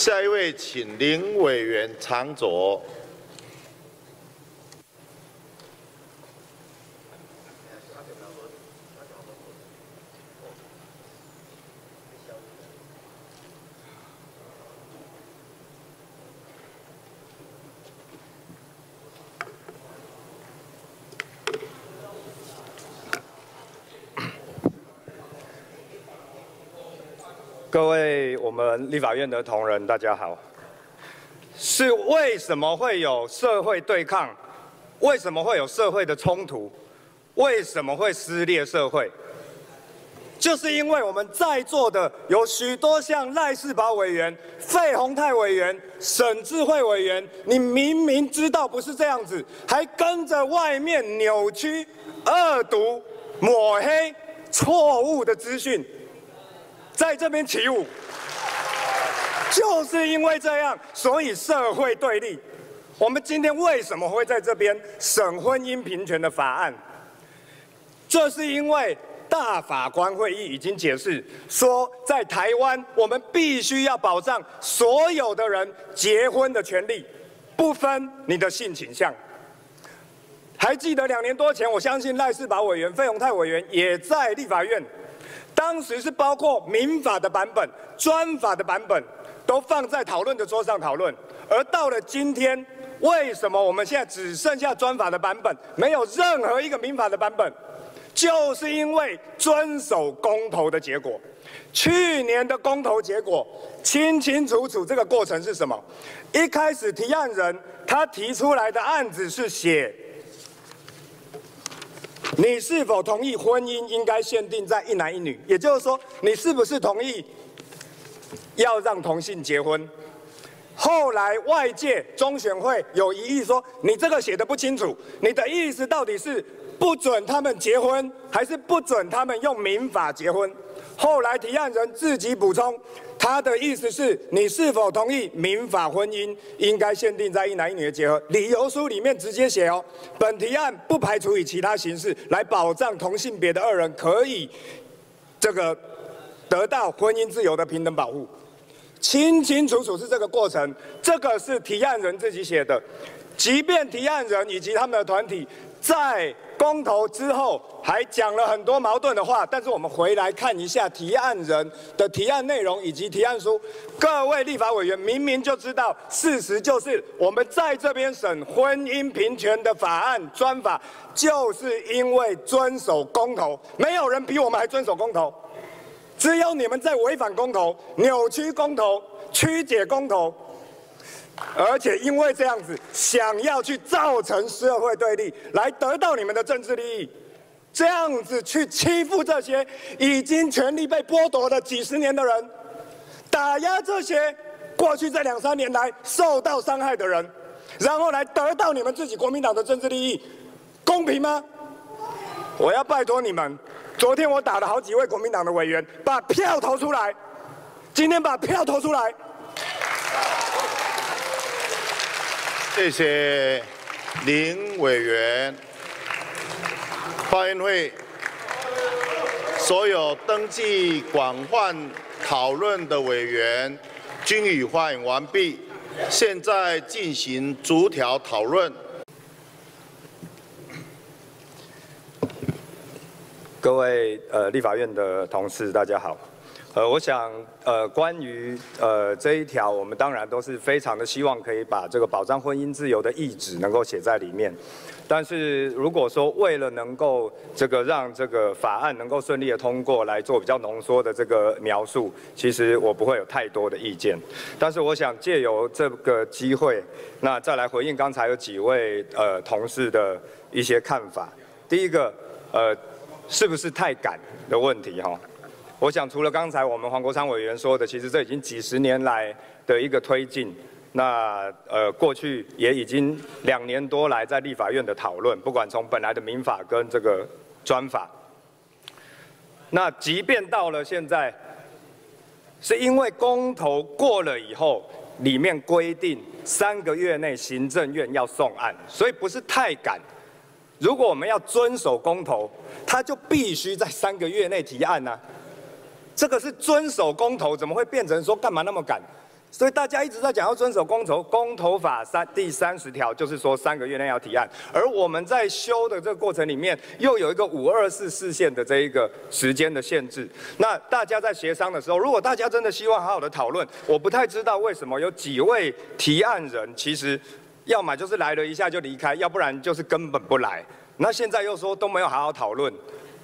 下一位，请林委员长佐。各位们立法院的同仁，大家好。是为什么会有社会对抗？为什么会有社会的冲突？为什么会撕裂社会？就是因为我们在座的有许多像赖世宝委员、费鸿泰委员、沈智慧委员，你明明知道不是这样子，还跟着外面扭曲、恶毒、抹黑、错误的资讯。在这边起舞，就是因为这样，所以社会对立。我们今天为什么会在这边审婚姻平权的法案？这是因为大法官会议已经解释说，在台湾我们必须要保障所有的人结婚的权利，不分你的性倾向。还记得两年多前，我相信赖世宝委员、费鸿泰委员也在立法院。当时是包括民法的版本、专法的版本，都放在讨论的桌上讨论。而到了今天，为什么我们现在只剩下专法的版本，没有任何一个民法的版本？就是因为遵守公投的结果。去年的公投结果清清楚楚，这个过程是什么？一开始提案人他提出来的案子是写。你是否同意婚姻应该限定在一男一女？也就是说，你是不是同意要让同性结婚？后来外界中选会有疑义说，你这个写的不清楚，你的意思到底是不准他们结婚，还是不准他们用民法结婚？后来提案人自己补充。他的意思是你是否同意民法婚姻应该限定在一男一女的结合？理由书里面直接写哦，本提案不排除以其他形式来保障同性别的二人可以这个得到婚姻自由的平等保护，清清楚楚是这个过程。这个是提案人自己写的，即便提案人以及他们的团体在。公投之后还讲了很多矛盾的话，但是我们回来看一下提案人的提案内容以及提案书，各位立法委员明明就知道，事实就是我们在这边审婚姻平权的法案专法，就是因为遵守公投，没有人比我们还遵守公投，只有你们在违反公投、扭曲公投、曲解公投。而且因为这样子，想要去造成社会对立，来得到你们的政治利益，这样子去欺负这些已经权利被剥夺了几十年的人，打压这些过去这两三年来受到伤害的人，然后来得到你们自己国民党的政治利益，公平吗？我要拜托你们，昨天我打了好几位国民党的委员，把票投出来，今天把票投出来。谢谢林委员。发言会所有登记广泛讨论的委员均已发言完毕，现在进行逐条讨论。各位呃立法院的同事，大家好。呃，我想，呃，关于呃这一条，我们当然都是非常的希望可以把这个保障婚姻自由的意旨能够写在里面。但是如果说为了能够这个让这个法案能够顺利的通过来做比较浓缩的这个描述，其实我不会有太多的意见。但是我想借由这个机会，那再来回应刚才有几位呃同事的一些看法。第一个，呃，是不是太赶的问题哈？我想，除了刚才我们黄国昌委员说的，其实这已经几十年来的一个推进。那呃，过去也已经两年多来在立法院的讨论，不管从本来的民法跟这个专法。那即便到了现在，是因为公投过了以后，里面规定三个月内行政院要送案，所以不是太赶。如果我们要遵守公投，他就必须在三个月内提案呢。这个是遵守公投，怎么会变成说干嘛那么赶？所以大家一直在讲要遵守公投公投法三第三十条，就是说三个月内要提案。而我们在修的这个过程里面，又有一个五二四视线的这一个时间的限制。那大家在协商的时候，如果大家真的希望好好的讨论，我不太知道为什么有几位提案人其实要么就是来了一下就离开，要不然就是根本不来。那现在又说都没有好好讨论，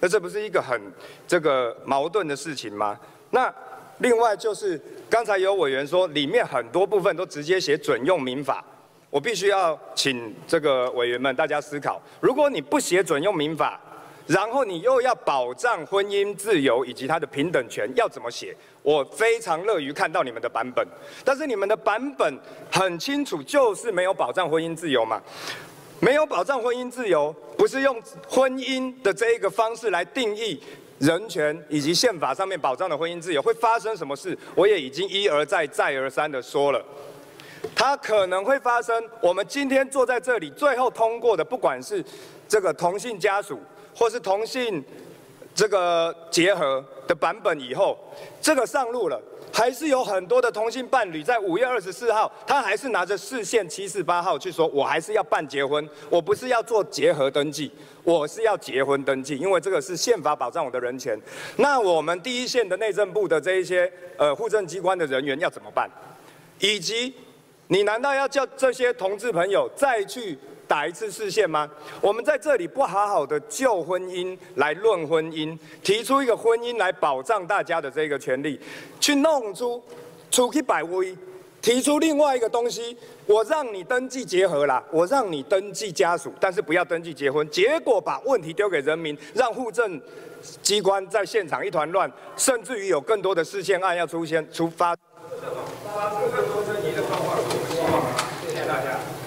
那这不是一个很这个矛盾的事情吗？那。另外就是刚才有委员说，里面很多部分都直接写准用民法，我必须要请这个委员们大家思考，如果你不写准用民法，然后你又要保障婚姻自由以及它的平等权，要怎么写？我非常乐于看到你们的版本，但是你们的版本很清楚，就是没有保障婚姻自由嘛，没有保障婚姻自由，不是用婚姻的这一个方式来定义。人权以及宪法上面保障的婚姻自由会发生什么事？我也已经一而再、再而三的说了，它可能会发生。我们今天坐在这里，最后通过的，不管是这个同性家属，或是同性这个结合的版本，以后这个上路了。还是有很多的同性伴侣在五月二十四号，他还是拿着四线七四八号去说，我还是要办结婚，我不是要做结合登记，我是要结婚登记，因为这个是宪法保障我的人权。那我们第一线的内政部的这一些呃户政机关的人员要怎么办？以及你难道要叫这些同志朋友再去？打一次视线吗？我们在这里不好好的就婚姻来论婚姻，提出一个婚姻来保障大家的这个权利，去弄出出去百威，提出另外一个东西，我让你登记结合啦，我让你登记家属，但是不要登记结婚。结果把问题丢给人民，让户政机关在现场一团乱，甚至于有更多的事件案要出现出发。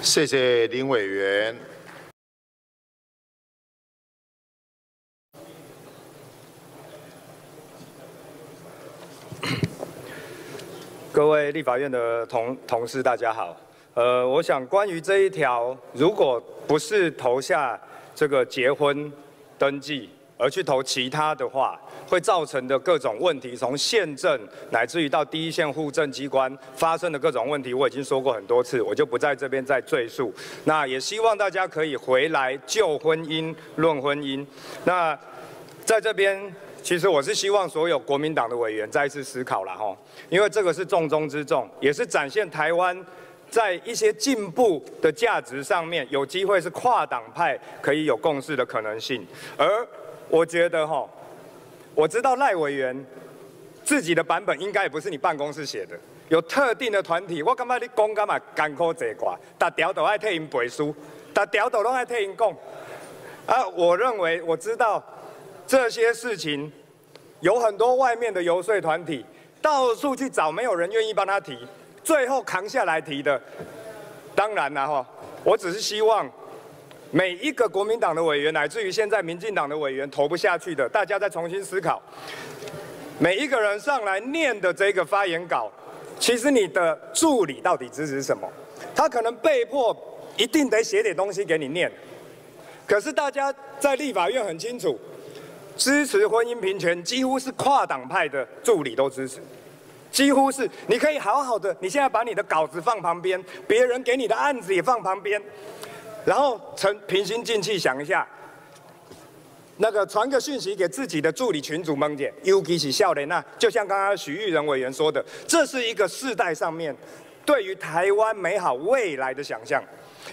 谢谢林委员。各位立法院的同同事，大家好。呃，我想关于这一条，如果不是投下这个结婚登记。而去投其他的话，会造成的各种问题，从县政乃至于到第一线户政机关发生的各种问题，我已经说过很多次，我就不在这边再赘述。那也希望大家可以回来就婚姻论婚姻。那在这边，其实我是希望所有国民党的委员再一次思考了哈，因为这个是重中之重，也是展现台湾在一些进步的价值上面，有机会是跨党派可以有共识的可能性，而。我觉得哈，我知道赖委员自己的版本应该也不是你办公室写的，有特定的团体。我感觉你讲干嘛干苦这挂，大条都爱替因背书，大条都拢爱替因讲。啊，我认为我知道这些事情，有很多外面的游说团体到处去找，没有人愿意帮他提，最后扛下来提的。当然了哈，我只是希望。每一个国民党的委员，乃至于现在民进党的委员投不下去的，大家再重新思考。每一个人上来念的这个发言稿，其实你的助理到底支持什么？他可能被迫一定得写点东西给你念。可是大家在立法院很清楚，支持婚姻平权，几乎是跨党派的助理都支持，几乎是你可以好好的，你现在把你的稿子放旁边，别人给你的案子也放旁边。然后，成平心静气想一下，那个传个讯息给自己的助理群主们姐，尤其是笑脸那，就像刚刚许玉仁委员说的，这是一个世代上面对于台湾美好未来的想象。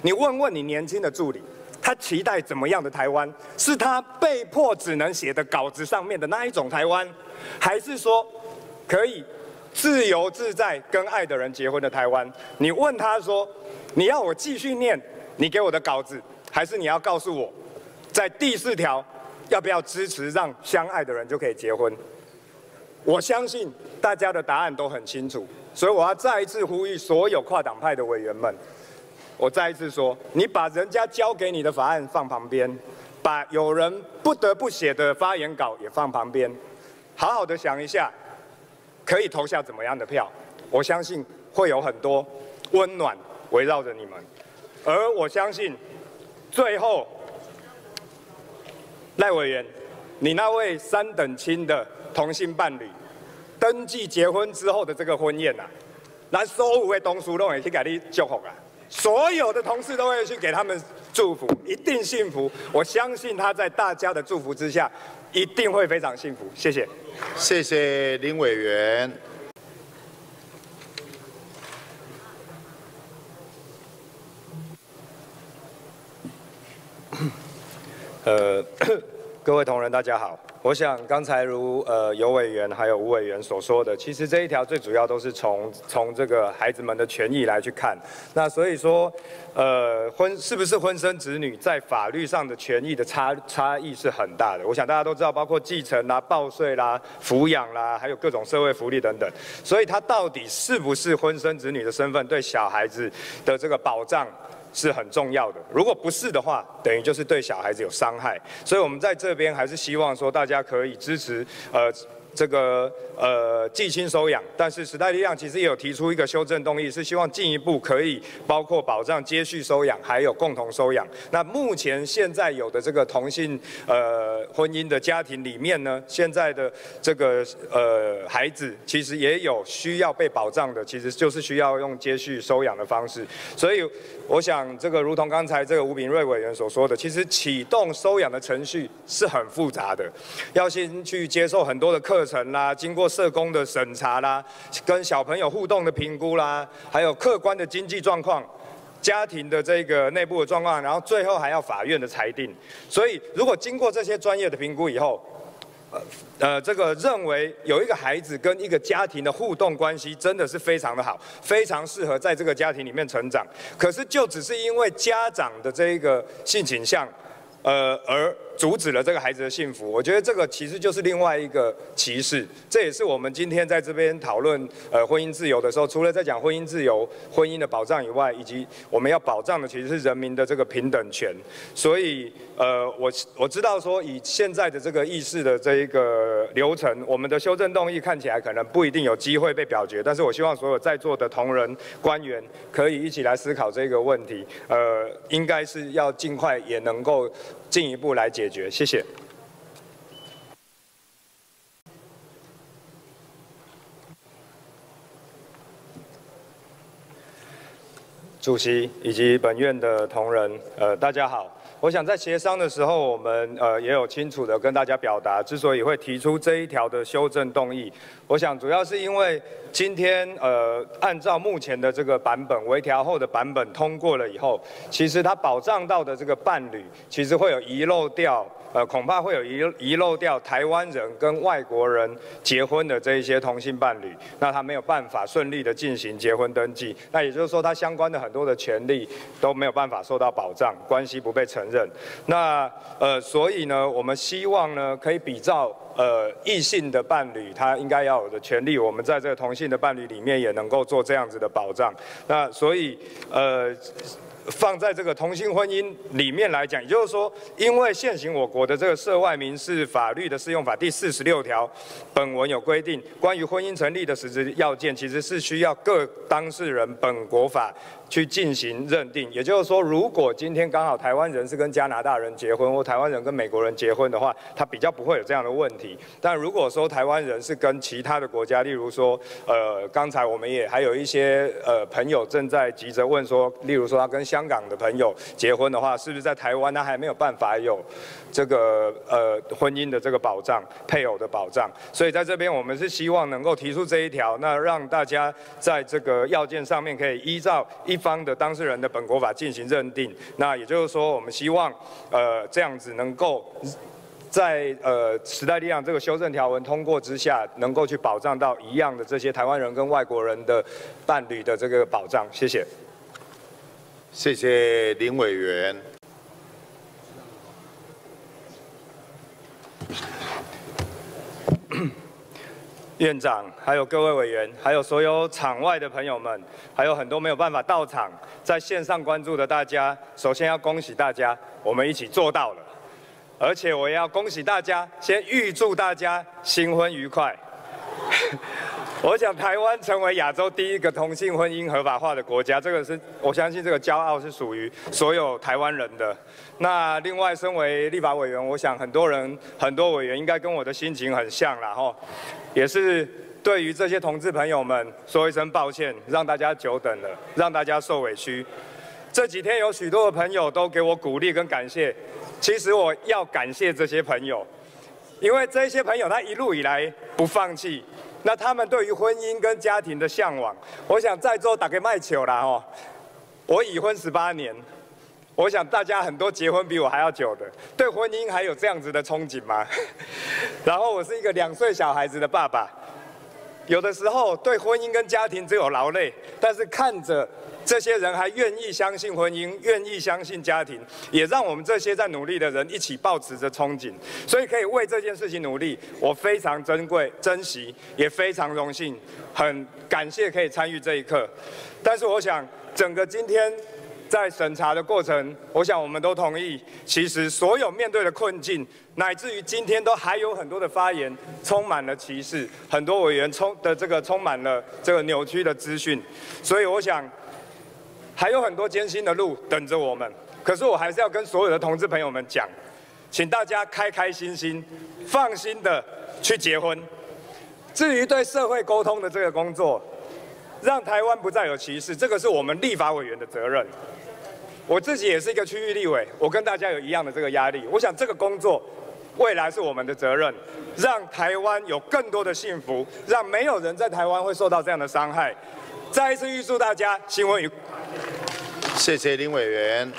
你问问你年轻的助理，他期待怎么样的台湾？是他被迫只能写的稿子上面的那一种台湾，还是说可以自由自在跟爱的人结婚的台湾？你问他说，你要我继续念？你给我的稿子，还是你要告诉我，在第四条要不要支持让相爱的人就可以结婚？我相信大家的答案都很清楚，所以我要再一次呼吁所有跨党派的委员们，我再一次说，你把人家交给你的法案放旁边，把有人不得不写的发言稿也放旁边，好好的想一下，可以投下怎么样的票？我相信会有很多温暖围绕着你们。而我相信，最后赖委员，你那位三等亲的同性伴侣登记结婚之后的这个婚宴呐，咱所有的同事都会去给你祝福啊，所有的同事都会去给他们祝福，一定幸福。我相信他在大家的祝福之下，一定会非常幸福。谢谢，谢谢林委员。呃，各位同仁，大家好。我想刚才如呃有委员还有吴委员所说的，其实这一条最主要都是从从这个孩子们的权益来去看。那所以说，呃婚是不是婚生子女，在法律上的权益的差差异是很大的。我想大家都知道，包括继承啦、报税啦、抚养啦，还有各种社会福利等等。所以他到底是不是婚生子女的身份，对小孩子的这个保障？是很重要的。如果不是的话，等于就是对小孩子有伤害。所以，我们在这边还是希望说，大家可以支持，呃。这个呃寄亲收养，但是时代力量其实也有提出一个修正动议，是希望进一步可以包括保障接续收养，还有共同收养。那目前现在有的这个同性呃婚姻的家庭里面呢，现在的这个呃孩子其实也有需要被保障的，其实就是需要用接续收养的方式。所以我想这个如同刚才这个吴炳瑞委员所说的，其实启动收养的程序是很复杂的，要先去接受很多的课。程啦，经过社工的审查啦，跟小朋友互动的评估啦，还有客观的经济状况、家庭的这个内部的状况，然后最后还要法院的裁定。所以，如果经过这些专业的评估以后，呃呃，这个认为有一个孩子跟一个家庭的互动关系真的是非常的好，非常适合在这个家庭里面成长。可是，就只是因为家长的这一个性倾向，呃而。阻止了这个孩子的幸福，我觉得这个其实就是另外一个歧视。这也是我们今天在这边讨论呃婚姻自由的时候，除了在讲婚姻自由、婚姻的保障以外，以及我们要保障的其实是人民的这个平等权。所以呃，我我知道说以现在的这个议事的这一个流程，我们的修正动议看起来可能不一定有机会被表决，但是我希望所有在座的同仁官员可以一起来思考这个问题。呃，应该是要尽快也能够。进一步来解决，谢谢。主席以及本院的同仁，呃，大家好。我想在协商的时候，我们呃也有清楚的跟大家表达，之所以会提出这一条的修正动议，我想主要是因为今天呃按照目前的这个版本微调后的版本通过了以后，其实它保障到的这个伴侣，其实会有遗漏掉。呃，恐怕会有遗遗漏掉台湾人跟外国人结婚的这一些同性伴侣，那他没有办法顺利的进行结婚登记，那也就是说，他相关的很多的权利都没有办法受到保障，关系不被承认。那呃，所以呢，我们希望呢，可以比照呃异性的伴侣他应该要有的权利，我们在这个同性的伴侣里面也能够做这样子的保障。那所以呃。放在这个同性婚姻里面来讲，也就是说，因为现行我国的这个涉外民事法律的适用法第四十六条，本文有规定，关于婚姻成立的实质要件，其实是需要各当事人本国法。去进行认定，也就是说，如果今天刚好台湾人是跟加拿大人结婚，或台湾人跟美国人结婚的话，他比较不会有这样的问题。但如果说台湾人是跟其他的国家，例如说，呃，刚才我们也还有一些呃朋友正在急着问说，例如说他跟香香港的朋友结婚的话，是不是在台湾他还没有办法有这个呃婚姻的这个保障、配偶的保障？所以在这边我们是希望能够提出这一条，那让大家在这个要件上面可以依照一。方的当事人的本国法进行认定，那也就是说，我们希望，呃，这样子能够在呃时代力量这个修正条文通过之下，能够去保障到一样的这些台湾人跟外国人的伴侣的这个保障。谢谢。谢谢林委员。院长，还有各位委员，还有所有场外的朋友们，还有很多没有办法到场，在线上关注的大家，首先要恭喜大家，我们一起做到了。而且我也要恭喜大家，先预祝大家新婚愉快。我想台湾成为亚洲第一个同性婚姻合法化的国家，这个是我相信这个骄傲是属于所有台湾人的。那另外，身为立法委员，我想很多人很多委员应该跟我的心情很像了哈，也是对于这些同志朋友们说一声抱歉，让大家久等了，让大家受委屈。这几天有许多的朋友都给我鼓励跟感谢，其实我要感谢这些朋友，因为这些朋友他一路以来不放弃，那他们对于婚姻跟家庭的向往，我想在座打给卖球啦哦，我已婚十八年，我想大家很多结婚比我还要久的，对婚姻还有这样子的憧憬吗？然后我是一个两岁小孩子的爸爸，有的时候对婚姻跟家庭只有劳累，但是看着。这些人还愿意相信婚姻，愿意相信家庭，也让我们这些在努力的人一起保持着憧憬，所以可以为这件事情努力。我非常珍贵、珍惜，也非常荣幸，很感谢可以参与这一刻。但是我想，整个今天在审查的过程，我想我们都同意，其实所有面对的困境，乃至于今天都还有很多的发言充满了歧视，很多委员充的这个充满了这个扭曲的资讯，所以我想。还有很多艰辛的路等着我们，可是我还是要跟所有的同志朋友们讲，请大家开开心心、放心的去结婚。至于对社会沟通的这个工作，让台湾不再有歧视，这个是我们立法委员的责任。我自己也是一个区域立委，我跟大家有一样的这个压力。我想这个工作未来是我们的责任，让台湾有更多的幸福，让没有人在台湾会受到这样的伤害。再一次预祝大家新婚愉。谢谢林委员。